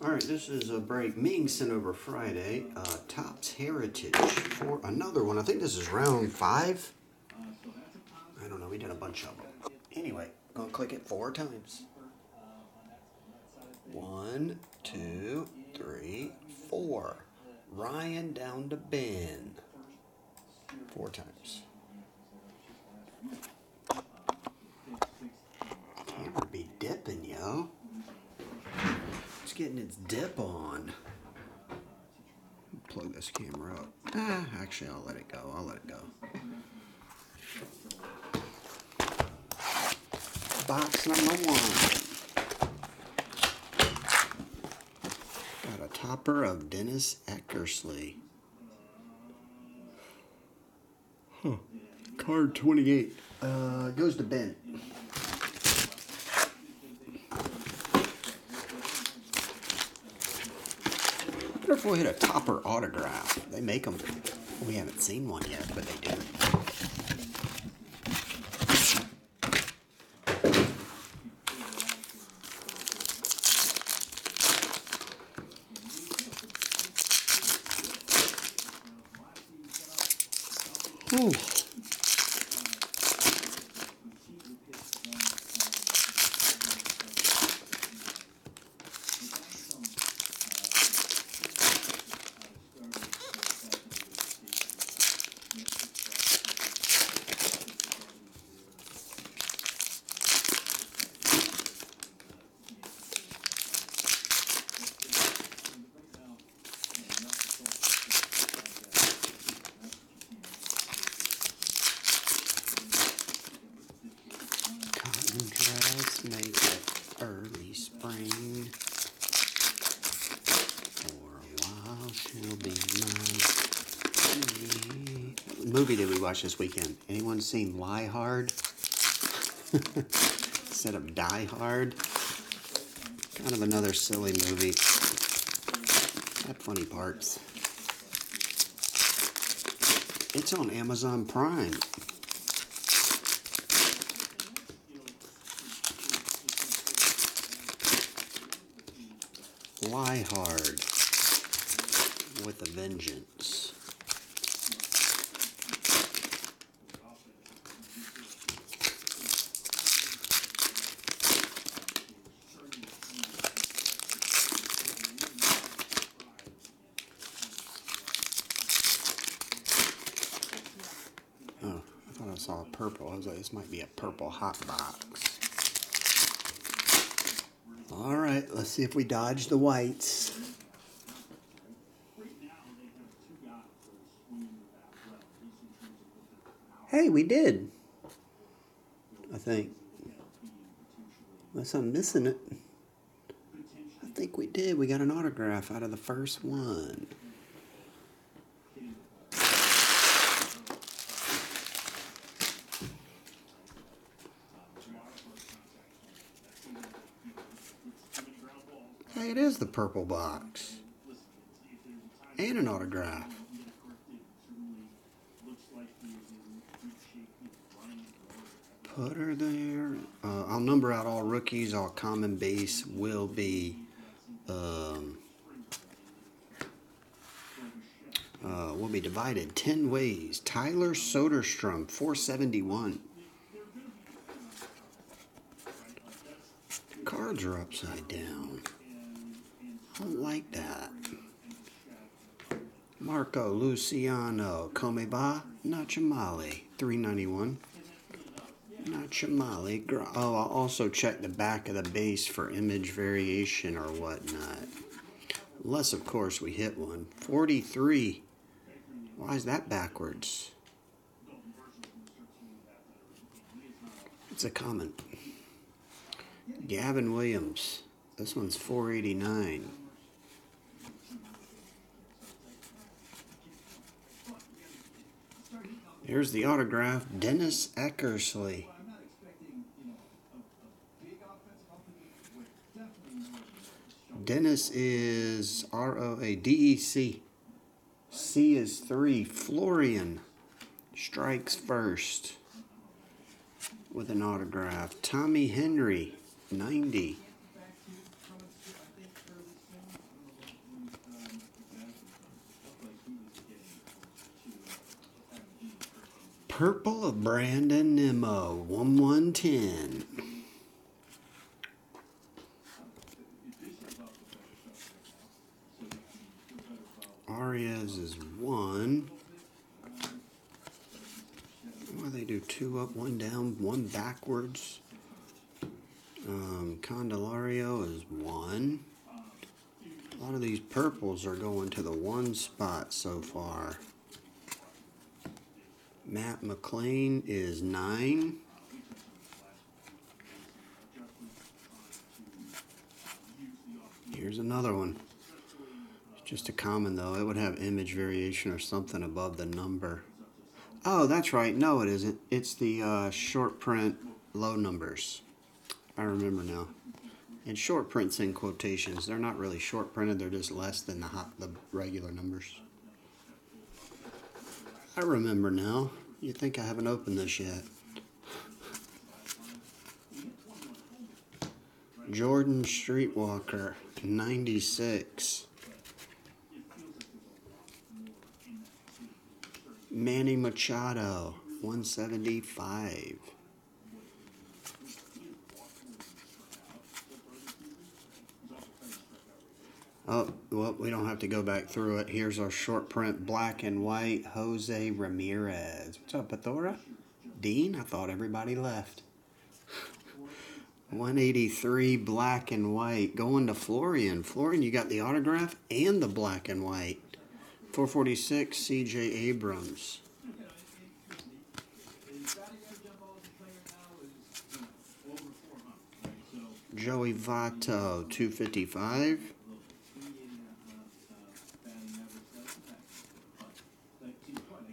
All right, this is a break Ming sent over Friday. Uh, Topps Heritage for another one. I think this is round five. I don't know. We did a bunch of them. Anyway, gonna click it four times. One, two, three, four. Ryan down to Ben. Four times. Camera be dipping, yo. It's getting its dip on. Plug this camera up. Ah, actually, I'll let it go. I'll let it go. Box number one. Got a topper of Dennis Eckersley. Huh. Card 28. Uh, goes to Ben. Wonder if we'll hit a topper autograph. They make them. We haven't seen one yet, but they do. Ooh. Cotton dress made of early spring. For a while she'll be mine. What movie did we this weekend? Anyone seen Lie Hard? Instead of Die Hard? Kind of another silly movie. Had funny parts. It's on Amazon Prime. Lie Hard with a Vengeance. Oh, I thought I saw a like, this might be a purple hot box. All right, let's see if we dodge the whites. Hey, we did. I think. Unless I'm missing it. I think we did. We got an autograph out of the first one. The purple box. And an autograph. Put her there. Uh, I'll number out all rookies. All common base will be. Um, uh, will be divided 10 ways. Tyler Soderstrom, 471. Cards are upside down. I like that. Marco Luciano, Comeba, Nachamali, 391. Nachamali. Oh, I'll also check the back of the base for image variation or whatnot. Unless, of course, we hit one. 43. Why is that backwards? It's a comment. Gavin Williams. This one's 489. Here's the autograph, Dennis Eckersley. Dennis is R O A D E C. C is three. Florian strikes first with an autograph. Tommy Henry, 90. Purple of Brandon Nimmo, 1 110. Arias is 1. Why they do two up, one down, one backwards? Um, is 1. A lot of these purples are going to the one spot so far. Matt McLain is nine. Here's another one. It's just a common though. It would have image variation or something above the number. Oh, that's right. No, it isn't. It's the uh, short print low numbers. I remember now. And short prints in quotations. They're not really short printed. They're just less than the hot, the regular numbers. I remember now. You think I haven't opened this yet? Jordan Streetwalker, 96. Manny Machado, 175. Oh, well, we don't have to go back through it. Here's our short print black and white Jose Ramirez. What's up, Pathora? Dean? I thought everybody left. 183 black and white. Going to Florian. Florian, you got the autograph and the black and white. 446 CJ Abrams. Joey Votto, 255.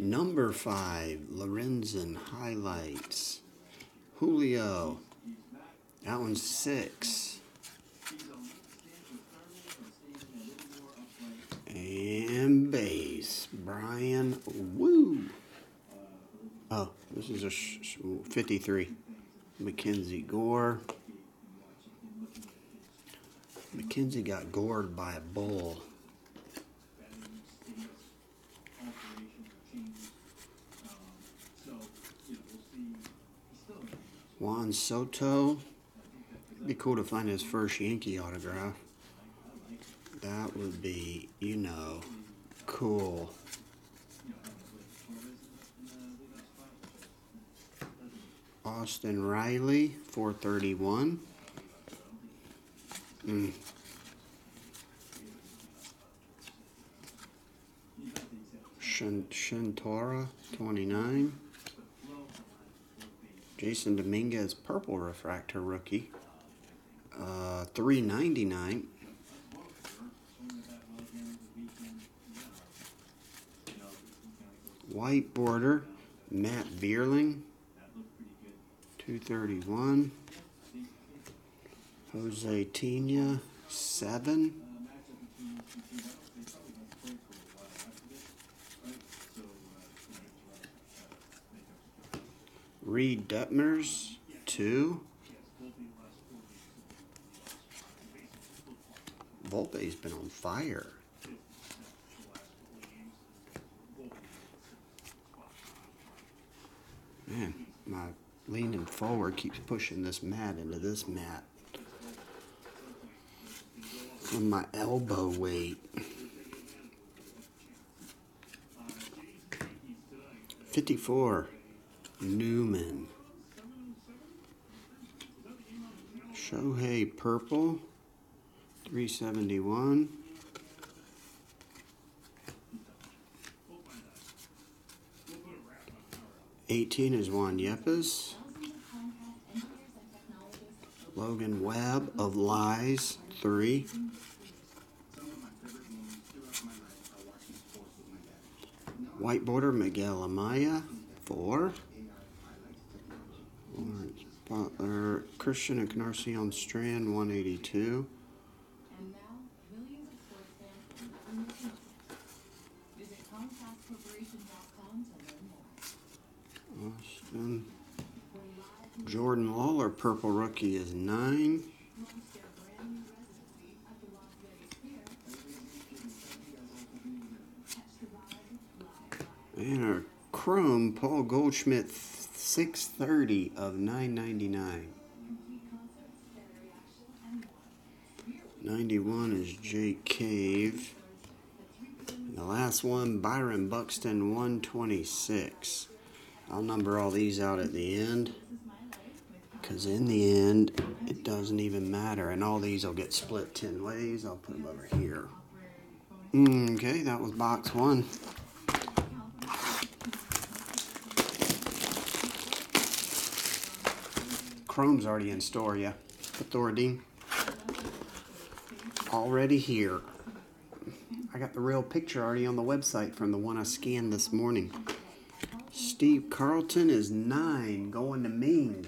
Number five, Lorenzen highlights. Julio. That one's six. And base, Bryan Woo. Oh, this is a 53. Mackenzie Gore. Mackenzie got gored by a bull. Juan Soto. It'd Be cool to find his first Yankee autograph. That would be, you know, cool. Austin Riley, 431. Mm. Shintaro, 29. Jasson Dominguez, purple refractor rookie. Uh, 399. White border, Matt Vierling, 231. Jose Tena, 7. Reid Detmers, 2. Volpe's been on fire. Man, my leaning forward keeps pushing this mat into this mat. From my elbow weight. 54. Newman. Shohei Purple. 371. Eighteen is Juan Yepez. Logan Webb of Lies, three. White border Miguel Amaya, four. Butler, Christian Strand, 182. And now, millions of sports fans can earn the Visit ComcastCorporation.com to learn more. Austin. Jordan Lawlar, purple rookie, is nine. Launch their brand new residency at the Las Vegas Pier. Catch the vibe live. And our Chrome Paul Goldschmidt 630 of 999. 91 is Jake Cave. The last one, Byron Buxton 126. I'll number all these out at the end. Because in the end, it doesn't even matter. And all these will get split 10 ways. I'll put them over here. Mm, okay, that was box one. Chrome's already in store, yeah. Pathoridine. Already here. I got the real picture already on the website from the one I scanned this morning. Steve Carlton is nine, going to Ming.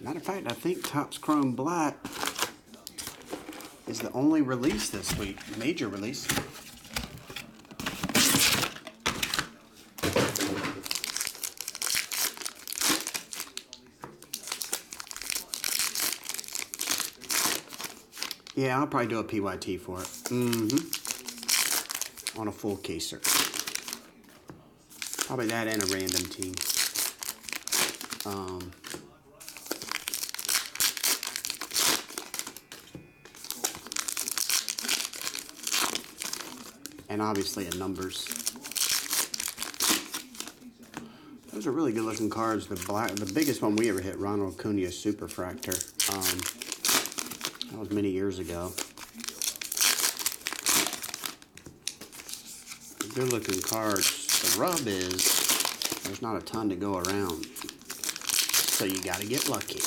Matter of fact, I think Topps Chrome Black is the only release this week, major release. Yeah, I'll probably do a PYT for it. Mm-hmm. On a full caser. Probably that and a random team. Um, and obviously a numbers. Those are really good looking cards. The black, the biggest one we ever hit, Ronald Acuna Superfractor. Um, many years ago. Good looking cards. The rub is there's not a ton to go around. So you got to get lucky.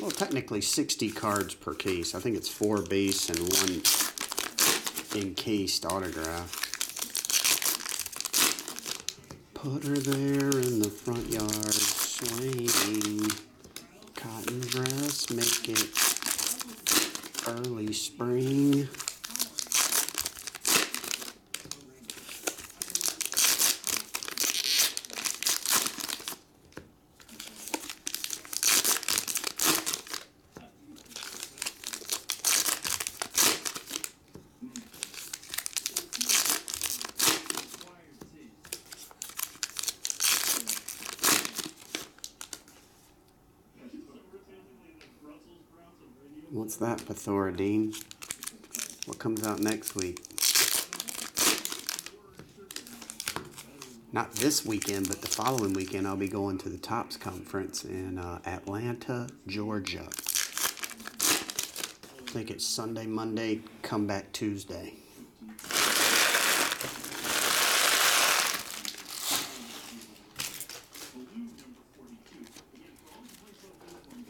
Well, technically 60 cards per case. I think it's four base and one encased autograph. Put her there in the front yard, swinging. Cotton grass, make it early spring. What's that, Pathoridine? What comes out next week? Not this weekend, but the following weekend, I'll be going to the Topps conference in uh, Atlanta, Georgia. I think it's Sunday, Monday, come back Tuesday.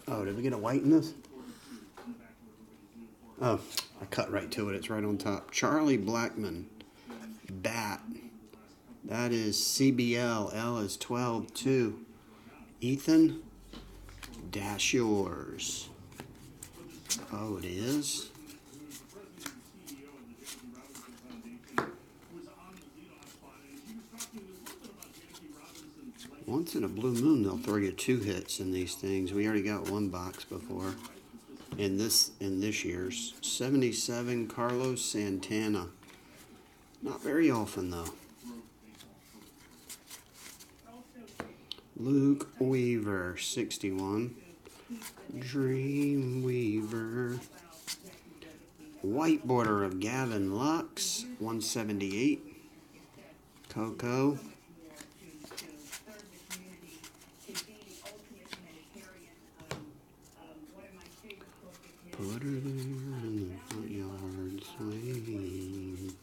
Oh, did we get a white in this? Oh, I cut right to it. It's right on top. Charlie Blackmon, bat. That is CBL. L is 12 2. Ethan, dash yours. Oh, it is. Once in a blue moon, they'll throw you two hits in these things. We already got one box before in this in this year's 77 Carlos Santana. Not very often though. Luke Weaver 61. Dream Weaver. White border of Gavin Lux 178. Coco. Put her there in the front yard swinging.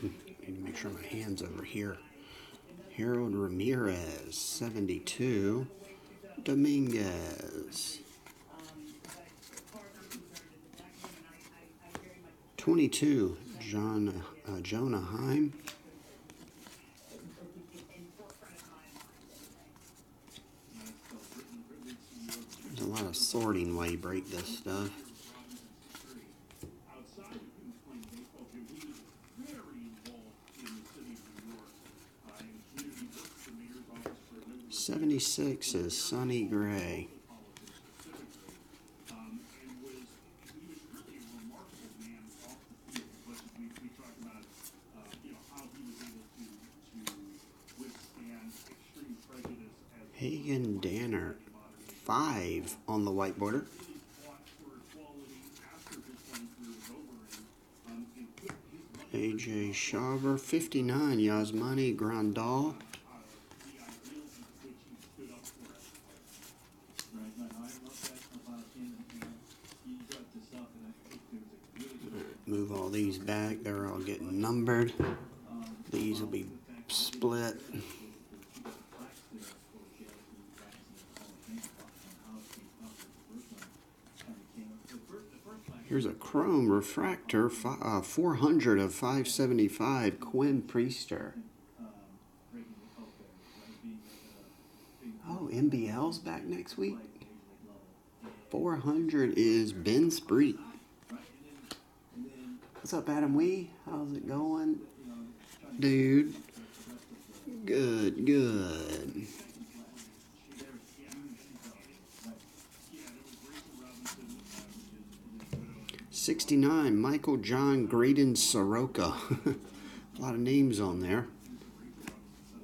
Need to make sure my hand's over here. Harold Ramirez, 72. Dominguez. 22. John uh, Jonah Heim. There's a lot of sorting while you break this stuff. 76 is Sonny Gray. Hagen Danner, 5 on the his money AJ Shaver, 59, Yasmani Grandal. Move all these back, they're all getting numbered. These will be split. plaques there for Chelsea practicing the Hall of Fame and how she thought the first one kind of came up. The first, the first plaque Here's a chrome refractor, uh, 400 of 575, Quinn Priester. um, breaking the okay, right, being at Oh, MBL's back next week. Major League level. And, 400 is Ben Spreet. right, and then, and then, What's up, Adam Wee? How's it going? you know, trying to Dude, get the rest of the good, good. Yeah, there was Rachel Robinson, uh, his, his widow. 69, Michael John Graydon Soroka. A lot of names on there.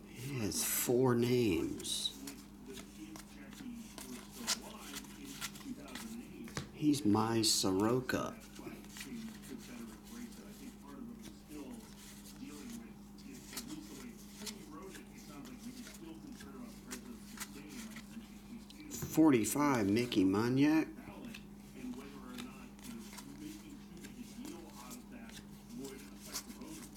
He has four names. He's my and Forty-five, Mickey still alive in 2008. He's my Soroka. But became good veteran racer. I think part of it was still dealing with, is, at least the way Tony wrote it, it sounds like he was still concerned about President Hussein and his 45, Mickey Maniac. ballot and whether or not you know, making too big a deal out of that would affect the voters.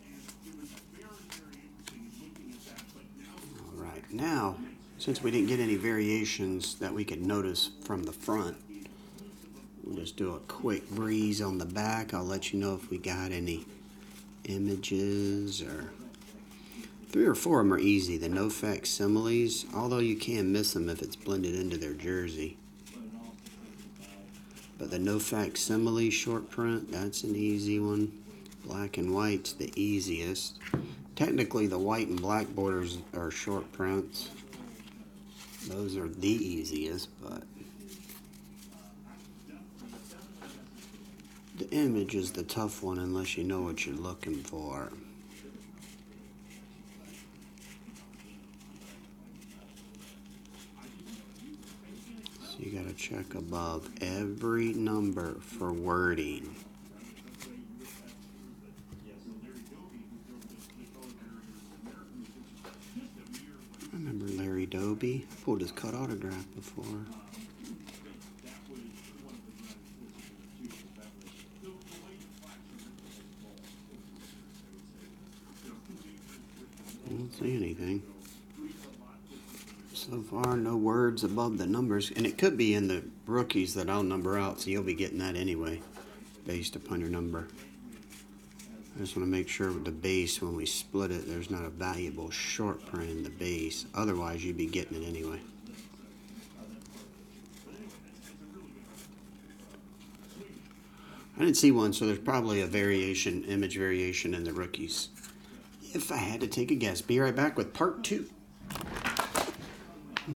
And it was very, very interesting looking at that. But now All right, now, since we didn't get any variations that we could notice from the front, we'll just do a quick breeze on the back. I'll let you know if we got any images or. Three or four of them are easy. The no facsimiles, although you can miss them if it's blended into their jersey. But the no facsimile short print, that's an easy one. Black and white's the easiest. Technically, the white and black borders are short prints. Those are the easiest, but the image is the tough one unless you know what you're looking for. So you gotta check above every number for wording. I remember Doby. Pulled his cut autograph before. I don't see anything. So far, no words above the numbers, and it could be in the rookies that I'll number out, so you'll be getting that anyway, based upon your number. I just want to make sure with the base, when we split it, there's not a valuable short print in the base. Otherwise, you'd be getting it anyway. I didn't see one, so there's probably a variation, image variation in the rookies. If I had to take a guess, be right back with part two.